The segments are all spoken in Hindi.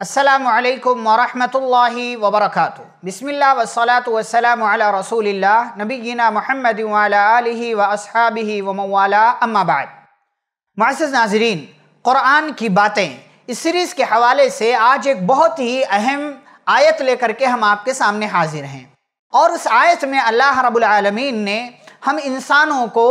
असलकम वरहमतुल्लाहि वबरकातु बिस्मिल्लाह वस्सलातु वस्सलामु अला रसूलिल्लाह नबीना आलिहि व अस्हाबिहि व मवाला अम्मा बाद मुअज़्ज़िज़ नाज़रीन कुरान की बातें इस सीरीज़ के हवाले से आज एक बहुत ही अहम आयत लेकर के हम आपके सामने हाजिर हैं और उस आयत में अल्लाह रब्बुल आलमीन ने हम इंसानों को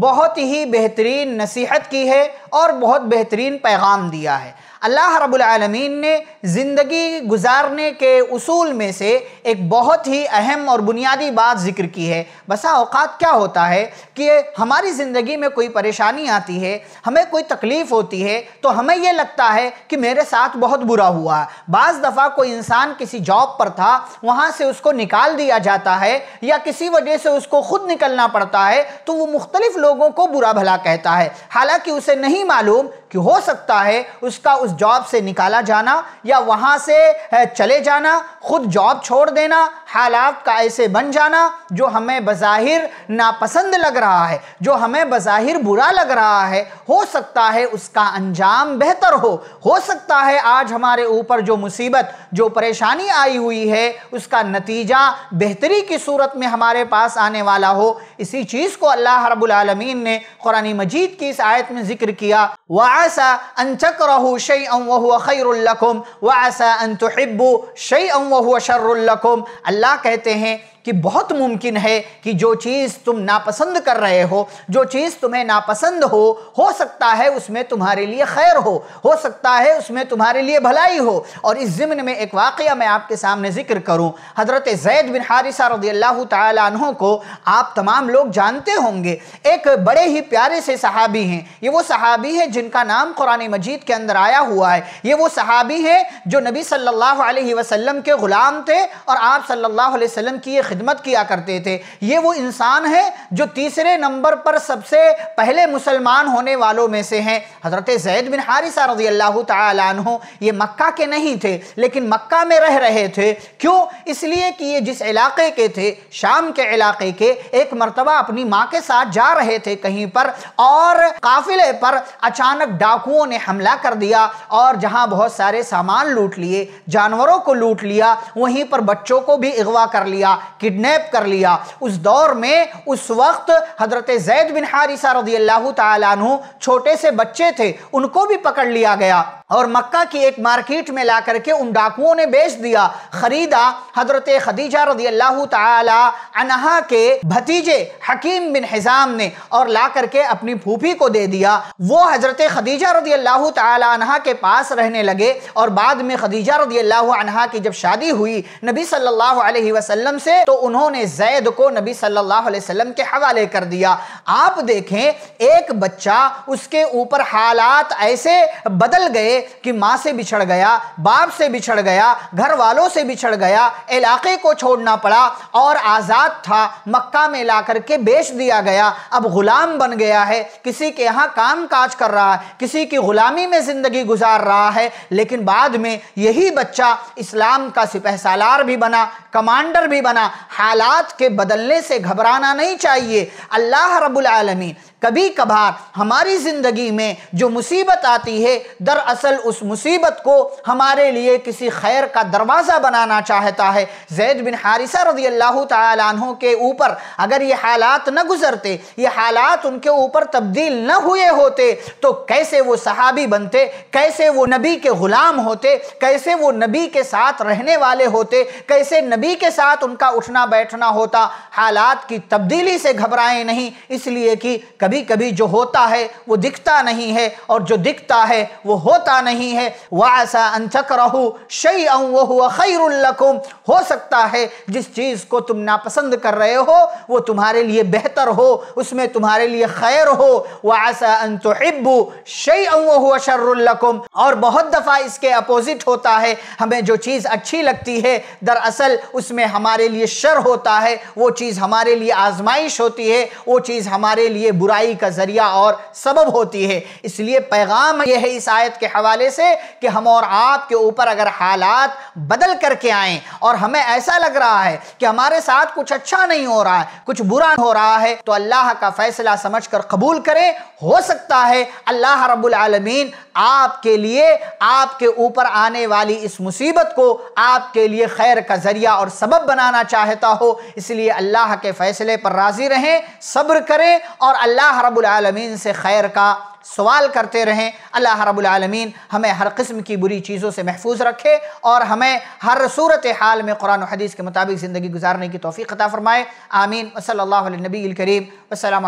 बहुत ही बेहतरीन नसीहत की है और बहुत बेहतरीन पैगाम दिया है अल्लाह रब्बुल आलमीन ने ज़िंदगी गुजारने के उसूल में से एक बहुत ही अहम और बुनियादी बात ज़िक्र की है। बसा अवकात क्या होता है कि हमारी ज़िंदगी में कोई परेशानी आती है, हमें कोई तकलीफ़ होती है तो हमें यह लगता है कि मेरे साथ बहुत बुरा हुआ। बाज़ दफ़ा कोई इंसान किसी जॉब पर था, वहाँ से उसको निकाल दिया जाता है या किसी वजह से उसको खुद निकलना पड़ता है तो वो मुख्तलिफ़ लोगों को बुरा भला कहता है। हालाँकि उसे नहीं मालूम कि हो सकता है उसका उस जॉब से निकाला जाना या वहाँ से चले जाना, खुद जॉब छोड़ देना, हालात का ऐसे बन जाना जो हमें बज़ाहिर नापसंद लग रहा है, जो हमें बज़ाहिर बुरा लग रहा है। हो सकता है उसका अंजाम बेहतर हो। हो सकता है आज हमारे ऊपर जो मुसीबत, जो परेशानी आई हुई है, उसका नतीजा बेहतरी की सूरत में हमारे पास आने वाला हो। इसी चीज़ को अल्लाह रब्बुल आलमीन ने कुरानी मजीद की इस आयत में ज़िक्र किया वासा अनचकरहु शै वह खैरुल्लकुम वासा अन तुहिब्बु शै वह शर्रुल्लकुम अल्लाह कहते हैं कि बहुत मुमकिन है कि जो चीज़ तुम नापसंद कर रहे हो, जो चीज़ तुम्हें नापसंद हो हो सकता है उसमें तुम्हारे लिए खैर हो हो सकता है उसमें तुम्हारे लिए भलाई हो। और इस ज़िम्न में एक वाक़ मैं आपके सामने ज़िक्र करूँ। हज़रत जैद बिन हारिसा रदी अल्लाह तहों को आप तमाम लोग जानते होंगे। एक बड़े ही प्यारे से सहाबी हैं। ये वो सहाबी हैं जिनका नाम कुरान मजीद के अंदर आया हुआ है। ये वो सहाबी हैं जो नबी सल्लल्लाहु अलैहि वसल्लम के ग़ुलाम थे और आप सल्लल्लाहु अलैहि वसल्लम की खिदमत किया करते थे। ये वो इंसान है जो तीसरे नंबर पर सबसे पहले मुसलमान होने वालों में से हैं। हज़रत जैद बिन हारिसा रज़ी अल्लाह तु ये मक्का के नहीं थे, लेकिन मक्का में रह रहे थे। क्यों? इसलिए कि ये जिस इलाके के थे, शाम के इलाके के, एक मरतबा अपनी माँ के साथ जा रहे थे कहीं पर, और काफिले पर अचानक डाकुओं ने हमला कर दिया, और जहाँ बहुत सारे सामान लूट लिए, जानवरों को लूट लिया, वहीं पर बच्चों को भी अगवा कर लिया। किडनैप कर लिया उस दौर में, उस वक्त हज़रत जैद बिन हारिसा रज़ी अल्लाह तु छोटे से बच्चे थे, उनको भी पकड़ लिया गया। और मक्का की एक मार्केट में ला करके उन डाकुओं ने बेच दिया। खरीदा हज़रत खदीजा रदी अल्लाह तहा के भतीजे हकीम बिन हिजाम ने और ला करके अपनी फूफी को दे दिया। वो हज़रत खदीजा रदी अल्लाह तहा के पास रहने लगे और बाद में खदीजा रदी अल्लाह की जब शादी हुई नबी सल्लल्लाहु अलैहि वसल्लम से तो उन्होंने जैद को नबी सल्लल्लाहु अलैहि वसल्लम के हवाले कर दिया। आप देखें, एक बच्चा उसके ऊपर हालात ऐसे बदल गए कि माँ से बिछड़ गया, बाप से बिछड़ गया घर वालों से बिछड़ गया, इलाके को छोड़ना पड़ा और आज़ाद था। मक्का में ला करके बेच दिया गया। अब गुलाम बन गया है। किसी के यहाँ काम काज कर रहा है, किसी की गुलामी में ज़िंदगी गुजार रहा है। लेकिन बाद में यही बच्चा इस्लाम का सिपह सालार भी बना, कमांडर भी बना। हालात के बदलने से घबराना नहीं चाहिए। अल्लाह रब्बुल आलमीन कभी कभार हमारी ज़िंदगी में जो मुसीबत आती है, दरअसल उस मुसीबत को हमारे लिए किसी खैर का दरवाज़ा बनाना चाहता है। जैद बिन हारिसा रज़ी अल्लाह तहों के ऊपर अगर ये हालात न गुजरते, ये हालात उनके ऊपर तब्दील न हुए होते तो कैसे वो सहाबी बनते, कैसे वो नबी के ग़ुलाम होते, कैसे वो नबी के साथ रहने वाले होते, कैसे नबी के साथ उनका उठना बैठना होता, हालात की तब्दीली से घबराएँ नहीं, इसलिए कि कभी कभी कभी जो होता है, वो दिखता नहीं है और जो दिखता है, वो होता नहीं है। वासा रहू शई खैरुल्लकुम हो सकता है जिस चीज़ को तुम नापसंद कर रहे हो, वो तुम्हारे लिए बेहतर हो, उसमें तुम्हारे लिए खैर हो। वासा अंतुहिब्बु शई शर्रुल्लकुम और बहुत दफ़ा इसके अपोजिट होता है, हमें जो चीज़ अच्छी लगती है, दरअसल उसमें हमारे लिए शर होता है, वो चीज़ हमारे लिए आजमाइश होती है, वो चीज़ हमारे लिए बुरा बुराई का ज़रिया और सबब होती है। इसलिए पैगाम यह है इस आयत के हवाले से कि हम और आपके ऊपर अगर हालात बदल करके आए और हमें ऐसा लग रहा है कि हमारे साथ कुछ अच्छा नहीं हो रहा है, कुछ बुरा हो रहा है तो अल्लाह का फैसला समझ कर कबूल करें। हो सकता है अल्लाह रब्बुल आलमीन आपके लिए, आपके ऊपर आने वाली इस मुसीबत को आपके लिए खैर का ज़रिया और सबब बनाना चाहता हो। इसलिए अल्लाह के फैसले पर राज़ी रहें, सब्र करें और अल्लाह रब्बुल आलमीन से खैर का सवाल करते रहें। अल्लाह रब्बुल आलमीन हमें हर किस्म की बुरी चीज़ों से महफूज रखे और हमें हर सूरत हाल में कुरान हदीस के मुताबिक ज़िंदगी गुजारने की तोफ़ी अता फ़रमाए। आमीन। वसल नबी करीम। अल्लाम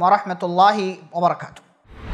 वरहमल वर्का